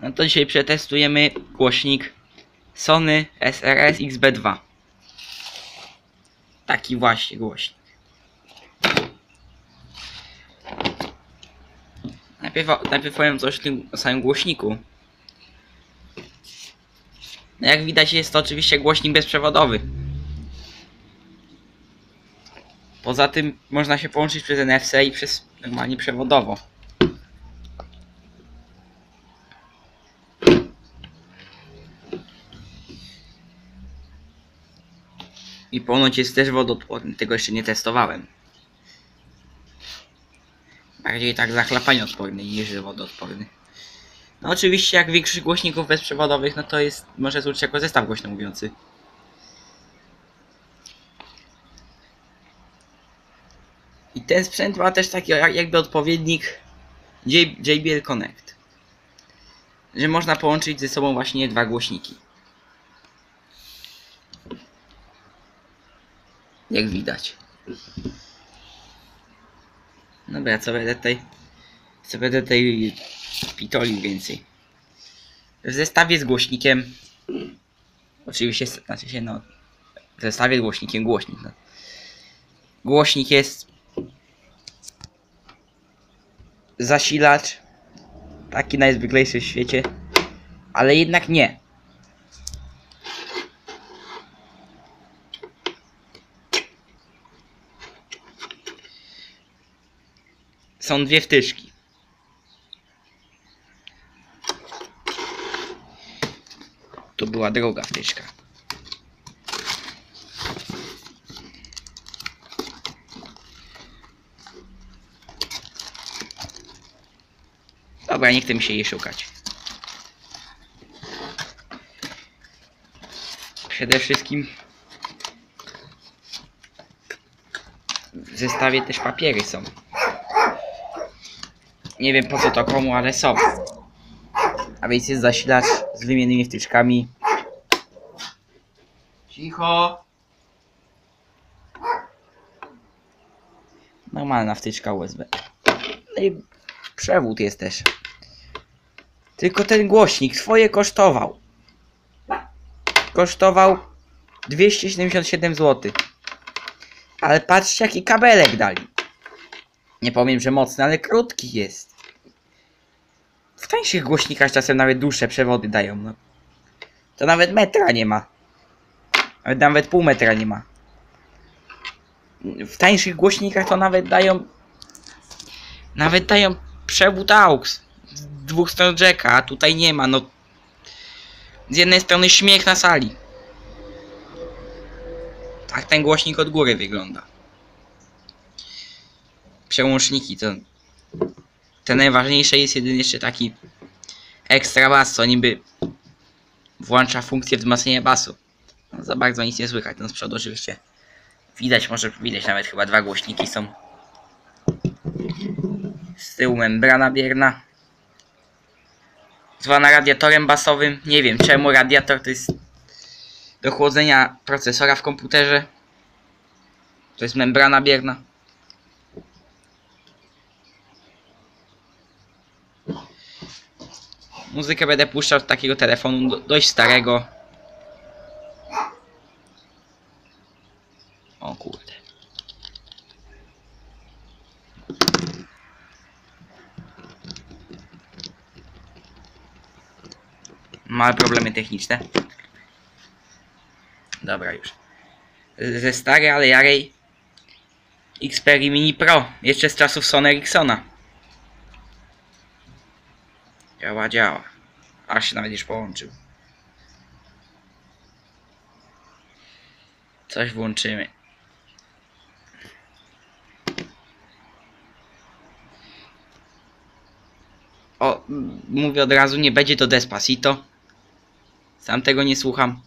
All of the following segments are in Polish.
No to dzisiaj przetestujemy głośnik Sony SRS XB2. Taki właśnie głośnik. Najpierw, najpierw powiem coś o tym samym głośniku. No jak widać jest to oczywiście głośnik bezprzewodowy. Poza tym można się połączyć przez NFC i przez normalnie przewodowo. I ponoć jest też wodoodporny, tego jeszcze nie testowałem. Bardziej tak zachlapanioodporny niż wodoodporny. No oczywiście jak większość głośników bezprzewodowych, no to jest, może służyć jako zestaw głośno mówiący. I ten sprzęt ma też taki jak- jakby odpowiednik JBL Connect. Że można połączyć ze sobą właśnie dwa głośniki. Jak widać. Dobra, co będę tutaj... Co będę tutaj pitolił więcej. W zestawie z głośnikiem... Oczywiście, znaczy się no... W zestawie z głośnikiem głośnik, no. Głośnik jest... Zasilacz. Taki najzwyklejszy w świecie. Ale jednak nie. Są dwie wtyczki. To była droga wtyczka. Dobra, nie chcę mi się jej szukać. Przede wszystkim w zestawie też papiery są. Nie wiem po co to komu, ale są. A więc jest zasilacz z wymiennymi wtyczkami. Cicho. Normalna wtyczka USB. No i przewód jest też. Tylko ten głośnik swoje kosztował. Kosztował 277 zł. Ale patrzcie jaki kabelek dali. Nie powiem, że mocny, ale krótki jest. W tańszych głośnikach czasem nawet dłuższe przewody dają. No. To nawet metra nie ma. Nawet, nawet pół metra nie ma. W tańszych głośnikach to nawet dają. Nawet dają przewód AUX. Z dwóch stron jacka, a tutaj nie ma. No. Z jednej strony śmiech na sali. Tak ten głośnik od góry wygląda przełączniki to te najważniejsze jest jedynie jeszcze taki ekstra bas, co niby włącza funkcję wzmacniania basu. No, za bardzo nic nie słychać, no z przodu oczywiście widać, może widać nawet chyba dwa głośniki są. Z tyłu membrana bierna. Zwana radiatorem basowym. Nie wiem czemu radiator to jest do chłodzenia procesora w komputerze. To jest membrana bierna. Muzykę będę puszczał z takiego telefonu do, dość starego. O kurde. Małe problemy techniczne. Dobra już. Ze starej, ale jarej Xperia Mini Pro. Jeszcze z czasów Sony Ericssona. Działa, działa. Aż się nawet już połączył. Coś włączymy. O, mówię od razu, nie będzie to Despacito. Sam tego nie słucham.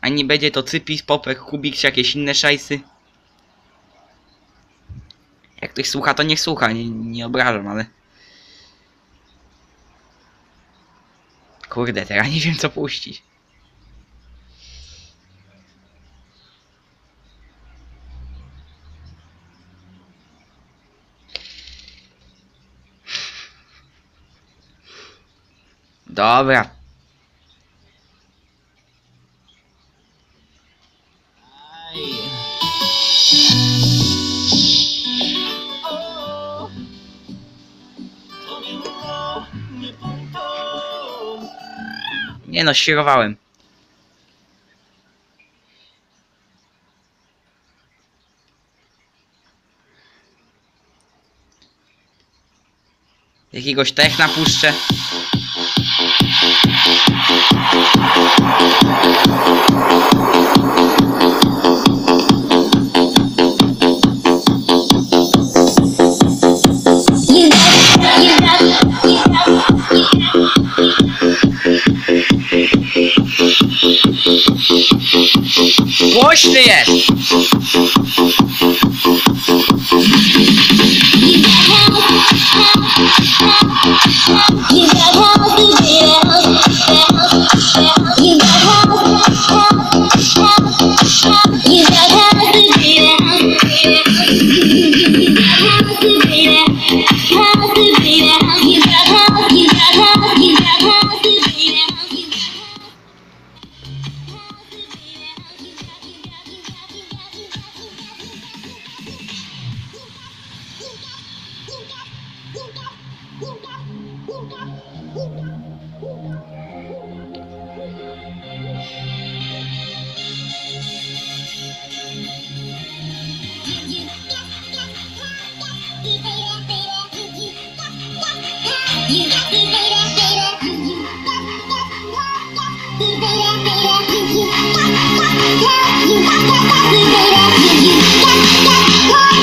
Ani będzie to Cypis, Popek, Kubik czy jakieś inne szajsy. Jak ktoś słucha, to niech słucha, nie, nie obrażam, ale... Kurde, teraz nie wiem co puścić. Dobra. Nie no, świrowałem. Jakiegoś techna puszczę. Głośny jest!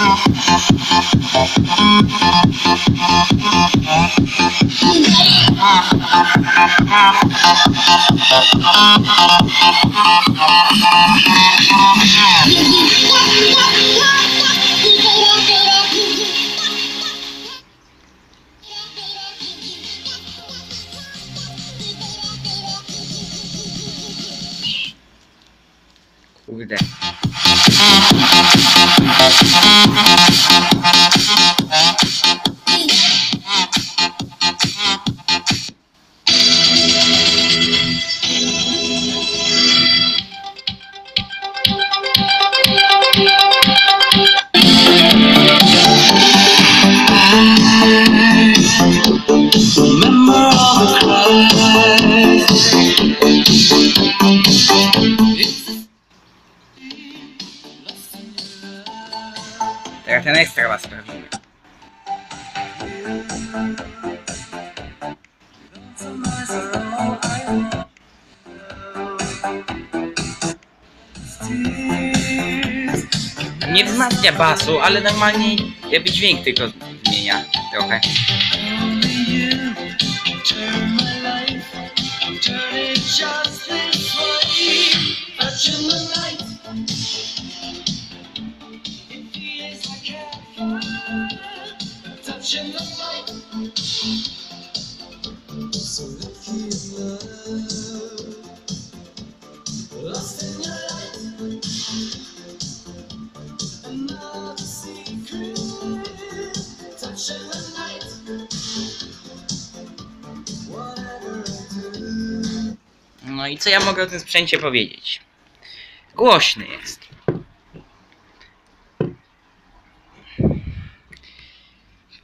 Kurde. Nie wzmacnia basu, ale normalnie jakby dźwięk tylko zmienia trochę. Touching the. No i co ja mogę o tym sprzęcie powiedzieć? Głośny jest.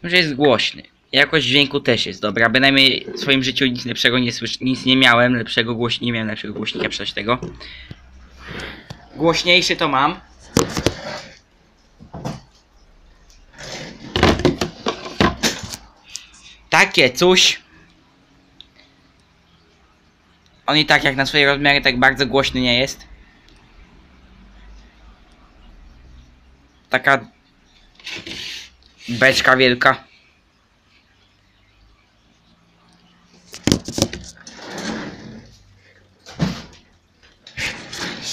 Że jest głośny. Jakość dźwięku też jest dobra. Bynajmniej w swoim życiu nic lepszego nie słysz, nic nie miałem, lepszego głoś, nie miałem lepszego głośnika przez tego. Głośniejszy to mam. Takie coś. On i tak jak na swoje rozmiary tak bardzo głośny nie jest. Taka beczka wielka.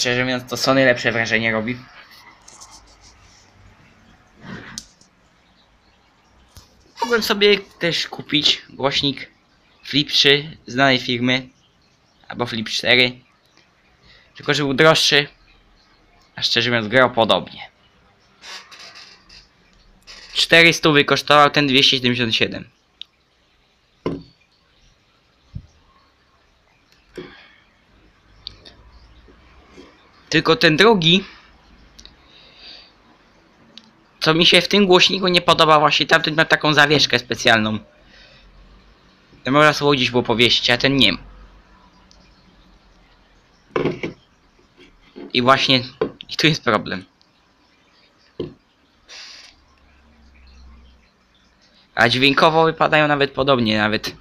Szczerze mówiąc, to Sony lepsze wrażenie robi. Mogłem sobie też kupić głośnik Flip 3 znanej firmy, albo Flip 4. Tylko, że był droższy, a szczerze mówiąc grał podobnie. 400 kosztował ten 277. Tylko ten drugi co mi się w tym głośniku nie podoba właśnie, tamten ma taką zawieszkę specjalną. Można sobie gdzieś było powiesić, a ten nie. I właśnie, i tu jest problem. A dźwiękowo wypadają nawet podobnie, nawet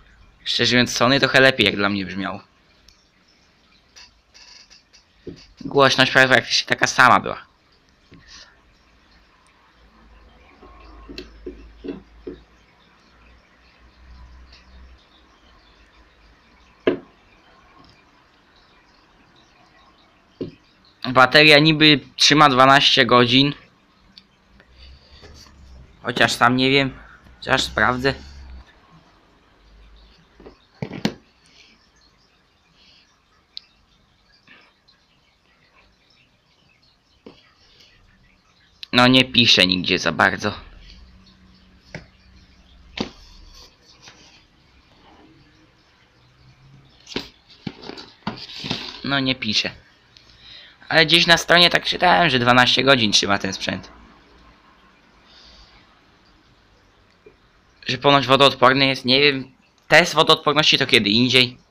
szczerze mówiąc Sony trochę lepiej jak dla mnie brzmiał. Głośność prawie jak taka sama była. Bateria niby trzyma 12 godzin. Chociaż sam nie wiem. Chociaż sprawdzę. No nie pisze nigdzie za bardzo. No nie pisze. Ale gdzieś na stronie tak czytałem, że 12 godzin trzyma ten sprzęt. Że ponoć wodoodporny jest, nie wiem. Test wodoodporności to kiedy indziej.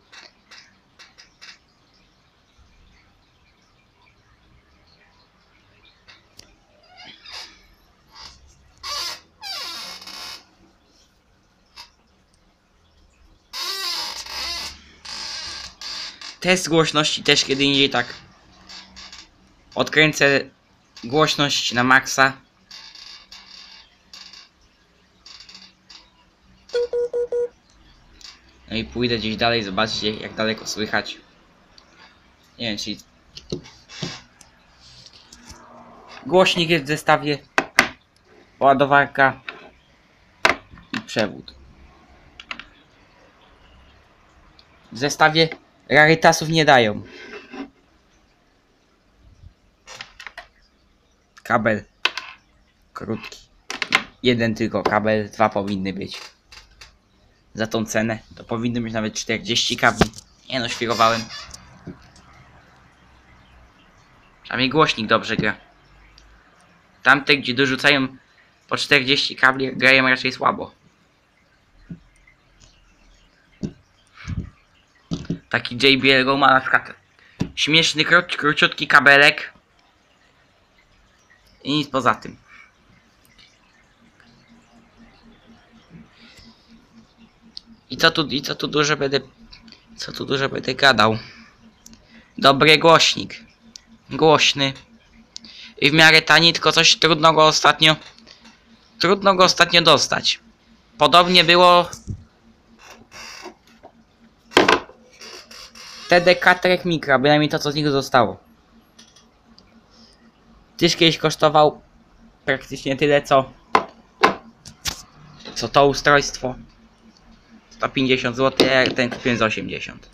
Test głośności też kiedy indziej tak Odkręcę głośność na maksa. No i pójdę gdzieś dalej, zobaczcie jak daleko słychać. Nie wiem. Głośnik jest w zestawie. Ładowarka. I przewód. W zestawie rarytasów nie dają. kabel krótki. Jeden tylko kabel, dwa powinny być. Za tą cenę to powinny być nawet 40 kabli. Nie no, świrowałem. Przynajmniej głośnik dobrze gra. Tamte, gdzie dorzucają po 40 kabli, grają raczej słabo. Taki JBL Go ma na przykład śmieszny, krót, króciutki kabelek i nic poza tym. I co tu, i co tu dużo będę, co tu dużo będę gadał. Dobry głośnik. Głośny. I w miarę tani, tylko coś trudno go ostatnio, trudno go ostatnio dostać. Podobnie było TDK Trek Micra, bynajmniej to co z niego zostało. Tyż kiedyś kosztował praktycznie tyle co co to ustrojstwo. 150 zł, a ten kupiłem za 80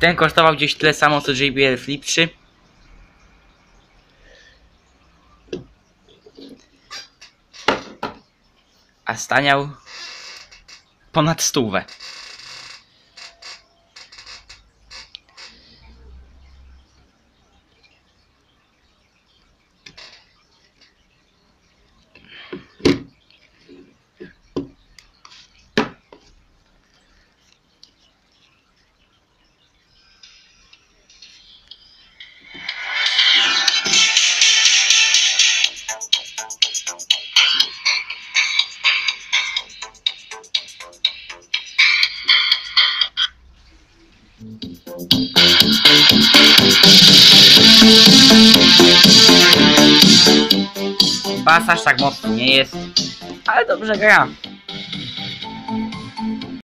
Ten kosztował gdzieś tyle samo co JBL Flip 3 A staniał ponad stówę Bas aż tak mocno nie jest, ale dobrze gra.